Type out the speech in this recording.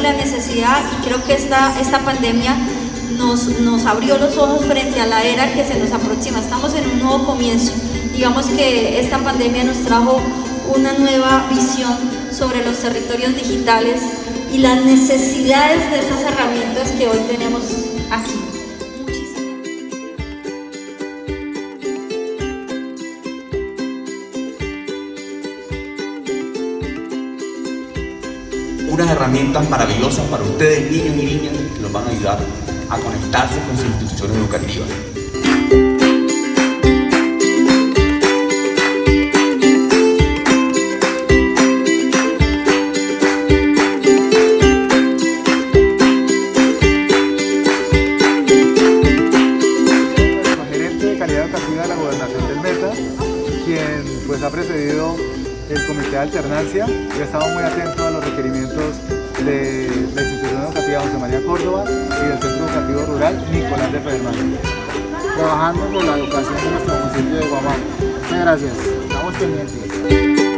necesidad y creo que esta, esta pandemia nos, nos abrió los ojos frente a la era que se nos aproxima. Estamos en un nuevo comienzo. Digamos que esta pandemia nos trajo una nueva visión sobre los territorios digitales y las necesidades de esas herramientas que hoy tenemos aquí. Unas herramientas maravillosas para ustedes, niños y niñas, que los van a ayudar a conectarse con sus instituciones educativas. gerente de calidad educativa de la gobernación del quien pues ha precedido el comité de alternancia y ha estado muy atento a los requerimientos de la institución educativa José María Córdoba y del centro educativo rural Nicolás de Fernández. Trabajando por la educación de nuestro municipio de Guamán. Muchas gracias, estamos pendientes.